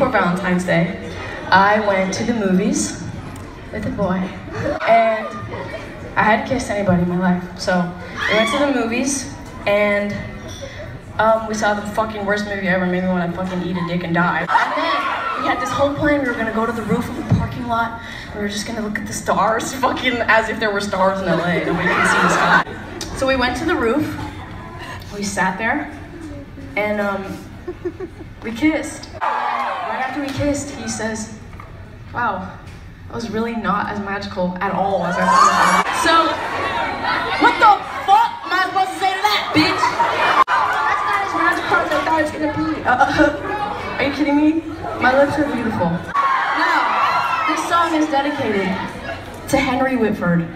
before Valentine's Day, I went to the movies with a boy, and I hadn't kissed anybody in my life. So we went to the movies, and um, we saw the fucking worst movie ever. Maybe when I fucking eat a dick and die. And then we had this whole plan. We were gonna go to the roof of a parking lot. We were just gonna look at the stars, fucking as if there were stars in LA. Nobody see the sky. So we went to the roof. We sat there, and um, we kissed. Kissed, he says, "Wow, that was really not as magical at all as I thought." So, what the fuck am I supposed to say to that, bitch? That's not as magical as I thought it was gonna be. Uh, are you kidding me? My lips are beautiful. Now, this song is dedicated to Henry Whitford.